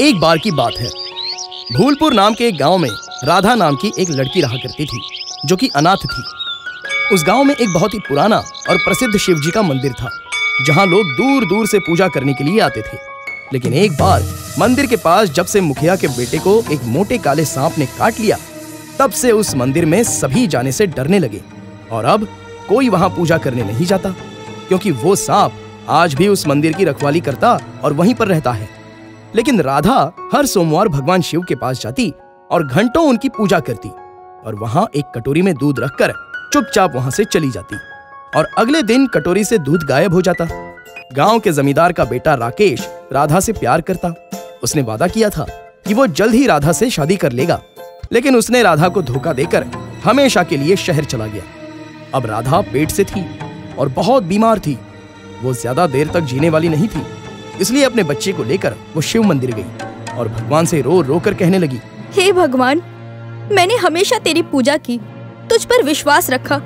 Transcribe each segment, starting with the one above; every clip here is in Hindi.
एक बार की बात है। भूलपुर नाम के एक गाँव में राधा नाम की एक लड़की रहा करती थी, जो कि अनाथ थी। उस गाँव में एक बहुत ही पुराना और प्रसिद्ध शिव जी का मंदिर था, जहाँ लोग दूर दूर से पूजा करने के लिए आते थे। लेकिन एक बार मंदिर के पास जब से मुखिया के बेटे को एक मोटे काले सांप ने काट लिया, तब से उस मंदिर में सभी जाने से डरने लगे, और अब कोई वहाँ पूजा करने नहीं जाता, क्योंकि वो सांप आज भी उस मंदिर की रखवाली करता और वहीं पर रहता है। लेकिन राधा हर सोमवार भगवान शिव के पास जाती और घंटों उनकी पूजा करती और वहाँ एक कटोरी में दूध रखकर चुपचाप वहाँ से चली जाती और अगले दिन कटोरी से दूध गायब हो जाता। गाँव के जमींदार का बेटा राकेश राधा से प्यार करता। उसने वादा किया था कि वो जल्द ही राधा से शादी कर लेगा, लेकिन उसने राधा को धोखा देकर हमेशा के लिए शहर चला गया। अब राधा पेट से थी और बहुत बीमार थी। वो ज़्यादा देर तक जीने वाली नहीं थी। इसलिए अपने बच्चे को लेकर वो शिव मंदिर गई और भगवान से रो रो कर कहने लगी हे भगवान मैंने हमेशा तेरी पूजा की तुझ पर विश्वास रखा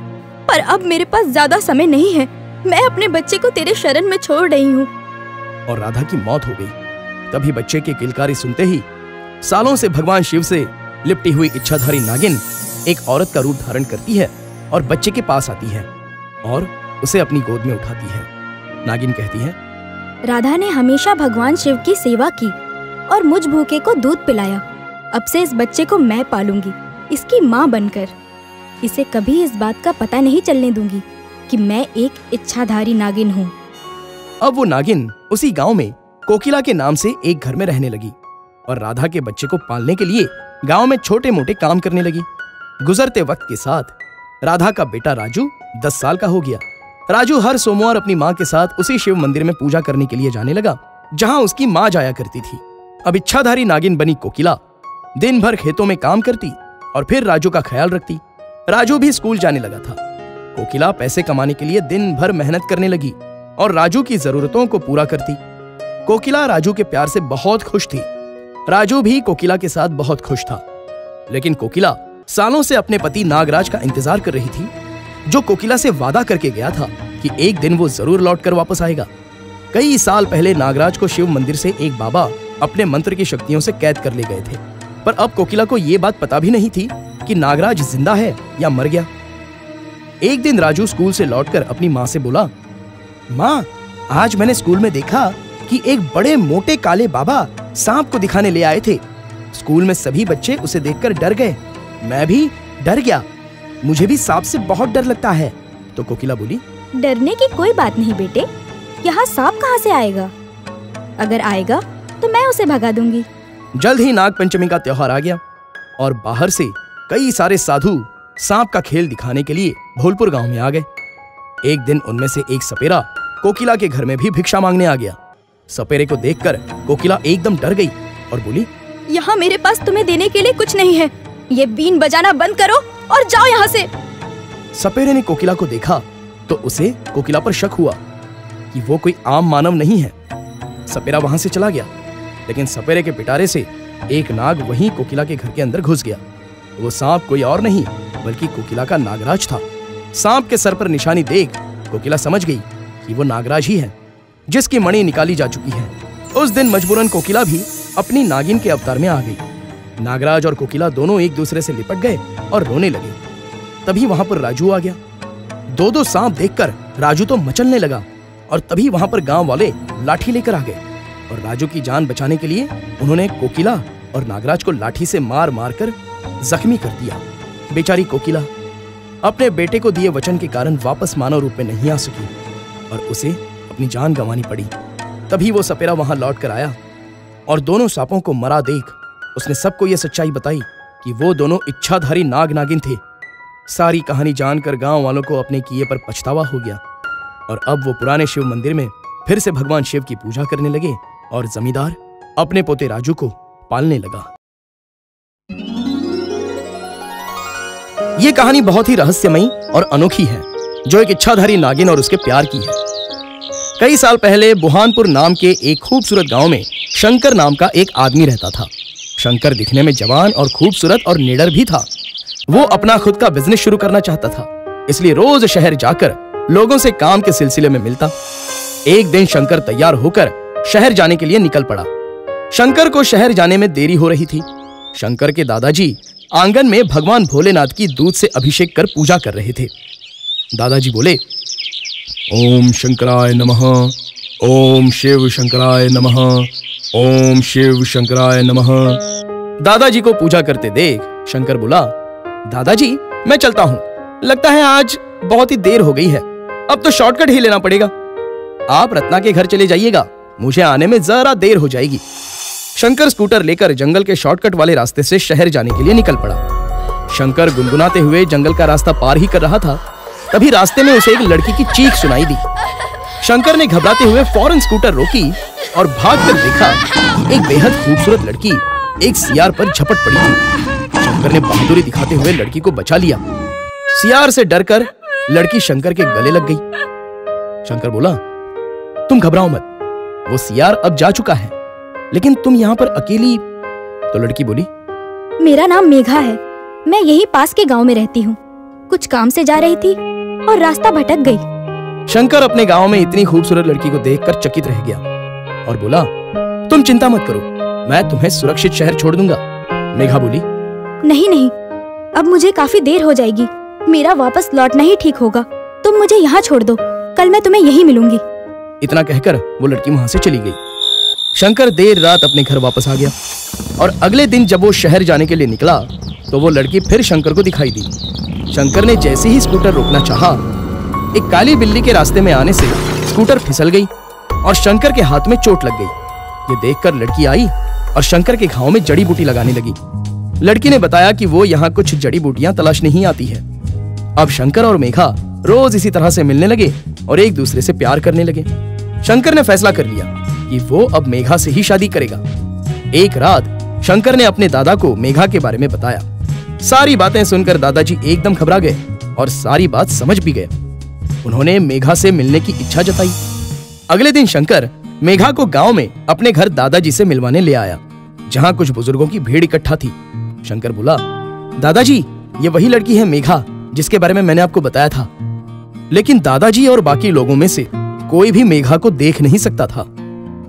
पर अब मेरे पास ज़्यादा समय नहीं है। मैं अपने बच्चे को तेरे शरण में छोड़ रही हूँ। और राधा की मौत हो गई। तभी बच्चे की किलकारी सुनते ही सालों से भगवान शिव से लिपटी हुई इच्छाधारी नागिन एक औरत का रूप धारण करती है और बच्चे के पास आती है और उसे अपनी गोद में उठाती है। नागिन कहती है राधा ने हमेशा भगवान शिव की सेवा की और मुझ भूखे को दूध पिलाया। अब से इस बच्चे को मैं पालूँगी, इसकी माँ बनकर। इसे कभी इस बात का पता नहीं चलने दूँगी कि मैं एक इच्छाधारी नागिन हूँ। अब वो नागिन उसी गाँव में कोकिला के नाम से एक घर में रहने लगी और राधा के बच्चे को पालने के लिए गाँव में छोटे मोटे काम करने लगी। गुजरते वक्त के साथ राधा का बेटा राजू दस साल का हो गया। राजू हर सोमवार अपनी माँ के साथ उसी शिव मंदिर में पूजा करने के लिए जाने लगा, जहाँ उसकी माँ जाया करती थी। अब इच्छाधारी नागिन बनी कोकिला दिन भर खेतों में काम करती और फिर राजू का ख्याल रखती। राजू भी स्कूल जाने लगा था। कोकिला पैसे कमाने के लिए दिन भर मेहनत करने लगी और राजू की जरूरतों को पूरा करती। कोकिला राजू के प्यार से बहुत खुश थी। राजू भी कोकिला के साथ बहुत खुश था। लेकिन कोकिला सालों से अपने पति नागराज का इंतज़ार कर रही थी जो कोकिला से वादा करके गया था कि एक दिन वो ज़रूर लौट कर वापस आएगा। कई साल पहले नागराज को शिव मंदिर से एक बाबा अपने मंत्र की शक्तियों से कैद कर ले गए थे। पर अब कोकिला को ये बात पता भी नहीं थी कि नागराज ज़िंदा है या मर गया। एक दिन राजू स्कूल से लौटकर अपनी माँ से बोला, माँ, आज मैंने स्कूल में देखा कि एक बड़े मोटे काले बाबा सांप को दिखाने ले आए थे। स्कूल में सभी बच्चे उसे देखकर डर गए। मैं भी डर गया। मुझे भी सांप से बहुत डर लगता है। तो कोकिला बोली डरने की कोई बात नहीं बेटे यहाँ सांप कहाँ से आएगा? अगर आएगा तो मैं उसे भगा दूँगी। जल्द ही नाग पंचमी का त्योहार आ गया और बाहर से कई सारे साधु सांप का खेल दिखाने के लिए भोलपुर गाँव में आ गए। एक दिन उनमें से एक सपेरा कोकिला के घर में भी भिक्षा मांगने आ गया। सपेरे को देखकर कोकिला एकदम डर गई और बोली यहाँ मेरे पास तुम्हें देने के लिए कुछ नहीं है। ये बीन बजाना बंद करो। और जाओ यहाँ से। सपेरे ने कोकिला को देखा तो उसे कोकिला पर शक हुआ कि वो कोई आम मानव नहीं है। सपेरा वहाँ से चला गया, लेकिन सपेरे के पिटारे से एक नाग वहीं कोकिला के घर के अंदर घुस गया। वो सांप कोई और नहीं, बल्कि कोकिला का नागराज था। सांप के सर पर निशानी देख कोकिला समझ गई कि वो नागराज ही है, जिसकी मणि निकाली जा चुकी है। उस दिन मजबूरन कोकिला भी अपनी नागिन के अवतार में आ गई। नागराज और कोकिला दोनों एक दूसरे से लिपट गए और रोने लगे। तभी वहाँ पर राजू आ गया। दो दो सांप देखकर राजू तो मचलने लगा और तभी वहाँ पर गाँव वाले लाठी लेकर आ गए और राजू की जान बचाने के लिए उन्होंने कोकिला और नागराज को लाठी से मार मार कर जख्मी कर दिया। बेचारी कोकिला अपने बेटे को दिए वचन के कारण वापस मानव रूप में नहीं आ सकी और उसे अपनी जान गंवानी पड़ी। तभी वो सपेरा वहाँ लौट कर आया और दोनों सांपों को मरा देख उसने सबको यह सच्चाई बताई कि वो दोनों इच्छाधारी नाग नागिन थे। सारी कहानी जानकर गाँव वालों को अपने किए पर पछतावा हो गया और अब वो पुराने शिव मंदिर में फिर से भगवान शिव की पूजा करने लगे और जमींदार अपने पोते राजू को पालने लगा। ये कहानी बहुत ही रहस्यमयी और अनोखी है, जो एक इच्छाधारी नागिन और उसके प्यार की है। कई साल पहले बुहानपुर नाम के एक खूबसूरत गाँव में शंकर नाम का एक आदमी रहता था। शंकर दिखने में जवान और खूबसूरत और निडर भी था। वो अपना खुद का बिज़नेस शुरू करना चाहता था, इसलिए रोज शहर जाकर लोगों से काम के सिलसिले में मिलता। एक दिन शंकर तैयार होकर शहर जाने के लिए निकल पड़ा। शंकर को शहर जाने में देरी हो रही थी। शंकर के दादाजी आँगन में भगवान भोलेनाथ की दूध से अभिषेक कर पूजा कर रहे थे। दादाजी बोले, ओम शंकराय नमः, ओम शिव शंकराय नमः ओम शिव शंकराय नमः। दादाजी को पूजा करते देख शंकर बोला, दादाजी, मैं चलता हूँ। लगता है आज बहुत ही देर हो गई है। अब तो शॉर्टकट ही लेना पड़ेगा। आप रत्ना के घर चले जाइएगा। मुझे आने में जरा देर हो जाएगी। शंकर स्कूटर लेकर जंगल के शॉर्टकट वाले रास्ते से शहर जाने के लिए निकल पड़ा। शंकर गुनगुनाते हुए जंगल का रास्ता पार ही कर रहा था। तभी रास्ते में उसे एक लड़की की चीख सुनाई दी। शंकर ने घबराते हुए फ़ौरन स्कूटर रोकी। और भागकर देखा एक बेहद खूबसूरत लड़की एक सियार पर झपट पड़ी थी। शंकर ने बहादुरी दिखाते हुए लड़की को बचा लिया। सियार से डरकर लड़की शंकर के गले लग गई। शंकर बोला तुम घबराओ मत वो सियार अब जा चुका है लेकिन तुम यहाँ पर अकेली तो लड़की बोली मेरा नाम मेघा है मैं यही पास के गाँव में रहती हूँ। कुछ काम से जा रही थी और रास्ता भटक गई। शंकर अपने गाँव में इतनी खूबसूरत लड़की को देखकर चकित रह गया। और बोला तुम चिंता मत करो मैं तुम्हें सुरक्षित शहर छोड़ दूँगा। मेघा बोली नहीं नहीं अब मुझे काफ़ी देर हो जाएगी। मेरा वापस लौटना ही ठीक होगा। तुम मुझे यहाँ छोड़ दो। कल मैं तुम्हें यही मिलूँगी। इतना कहकर वो लड़की वहाँ से चली गई। शंकर देर रात अपने घर वापस आ गया और अगले दिन जब वो शहर जाने के लिए निकला तो वो लड़की फिर शंकर को दिखाई दी। शंकर ने जैसे ही स्कूटर रोकना चाहा, एक काली बिल्ली के रास्ते में आने से स्कूटर फिसल गई और शंकर के हाथ में चोट लग गई। ये देखकर लड़की आई और शंकर के घाव में जड़ी बूटी लगाने लगी। लड़की ने बताया कि वो यहाँ कुछ जड़ी बूटियाँ तलाश नहीं आती है। अब शंकर और मेघा रोज इसी तरह से मिलने लगे और एक दूसरे से प्यार करने लगे। शंकर ने फैसला कर लिया कि वो अब मेघा से ही शादी करेगा। एक रात शंकर ने अपने दादा को मेघा के बारे में बताया। सारी बातें सुनकर दादाजी एकदम घबरा गए और सारी बात समझ भी गए। उन्होंने मेघा से मिलने की इच्छा जताई। अगले दिन शंकर मेघा को गाँव में अपने घर दादाजी से मिलवाने ले आया, जहाँ कुछ बुज़ुर्गों की भीड़ इकट्ठा थी। शंकर बोला, दादाजी, ये वही लड़की है मेघा, जिसके बारे में मैंने आपको बताया था। लेकिन दादाजी और बाकी लोगों में से कोई भी मेघा को देख नहीं सकता था।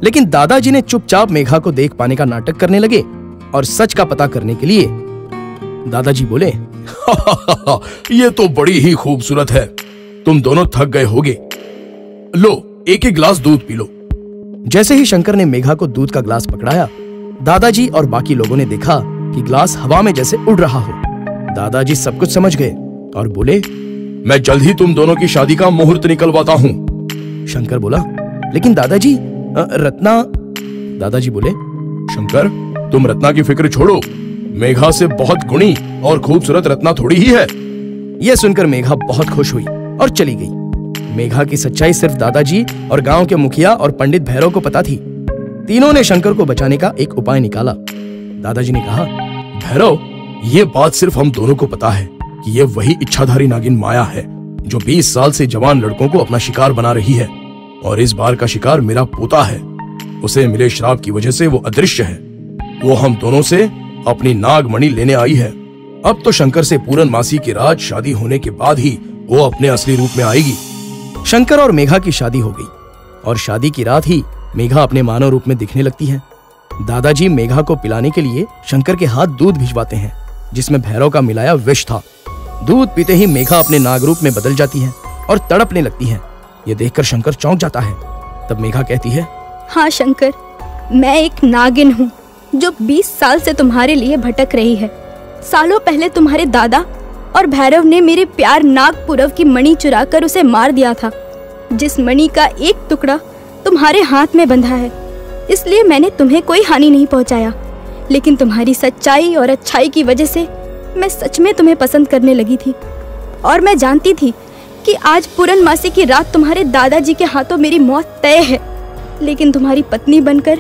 लेकिन दादाजी ने चुपचाप मेघा को देख पाने का नाटक करने लगे और सच का पता करने के लिए दादाजी बोले ये तो बड़ी ही खूबसूरत है। तुम दोनों थक गए होगे। लो एक एक गिलास दूध पी लो। जैसे ही शंकर ने मेघा को दूध का ग्लास पकड़ाया, दादाजी और बाकी लोगों ने देखा कि ग्लास हवा में जैसे उड़ रहा हो। दादाजी सब कुछ समझ गए और बोले, मैं जल्द ही तुम दोनों की शादी का मुहूर्त निकलवाता हूँ। शंकर बोला, लेकिन दादाजी रत्ना दादाजी बोले, शंकर, तुम रत्ना की फ़िक्र छोड़ो। मेघा से बहुत गुणी और खूबसूरत रत्ना थोड़ी ही है यह सुनकर मेघा बहुत खुश हुई और चली गई। मेघा की सच्चाई सिर्फ़ दादाजी और गाँव के मुखिया और पंडित भैरव को पता थी। तीनों ने शंकर को बचाने का एक उपाय निकाला। दादाजी ने कहा, भैरव, ये बात सिर्फ़ हम दोनों को पता है कि ये वही इच्छाधारी नागिन माया है, जो 20 साल से जवान लड़कों को अपना शिकार बना रही है और इस बार का शिकार मेरा पोता है। उसे मिले श्राप की वजह से वो अदृश्य है। वो हम दोनों से अपनी नागमणि लेने आई है। अब तो शंकर से पूरन मासी की रात शादी होने के बाद ही वो अपने असली रूप में आएगी। शंकर और मेघा की शादी हो गई और शादी की रात ही मेघा अपने मानव रूप में दिखने लगती है। दादाजी मेघा को पिलाने के लिए शंकर के हाथ दूध भिजवाते हैं, जिसमें भैरव का मिलाया विष था। दूध पीते ही मेघा अपने नाग रूप में बदल जाती है और तड़पने लगती है। ये देखकर शंकर चौंक जाता है। तब मेघा कहती है हाँ शंकर, मैं एक नागिन हूँ, जो 20 साल से तुम्हारे लिए भटक रही है। सालों पहले तुम्हारे दादा और भैरव ने मेरे प्यार नागपुरव की मणि चुरा कर उसे मार दिया था। जिस मणि का एक टुकड़ा तुम्हारे हाथ में बंधा है, इसलिए मैंने तुम्हें कोई हानि नहीं पहुँचाया। लेकिन तुम्हारी सच्चाई और अच्छाई की वजह से मैं सच में तुम्हें पसंद करने लगी थी। और मैं जानती थी कि आज पूरनमासी की रात तुम्हारे दादाजी के हाथों मेरी मौत तय है। लेकिन तुम्हारी पत्नी बनकर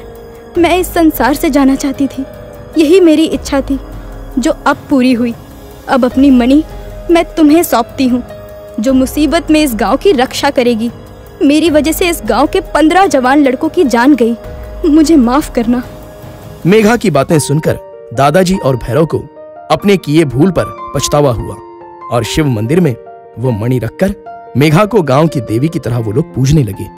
मैं इस संसार से जाना चाहती थी। यही मेरी इच्छा थी, जो अब पूरी हुई। अब अपनी मणि मैं तुम्हें सौंपती हूँ, जो मुसीबत में इस गाँव की रक्षा करेगी। मेरी वजह से इस गाँव के पंद्रह जवान लड़कों की जान गई। मुझे माफ़ करना। मेघा की बातें सुनकर दादाजी और भैरव को अपने किए भूल पर पछतावा हुआ और शिव मंदिर में वो मणि रखकर मेघा को गाँव की देवी की तरह वो लोग पूजने लगे।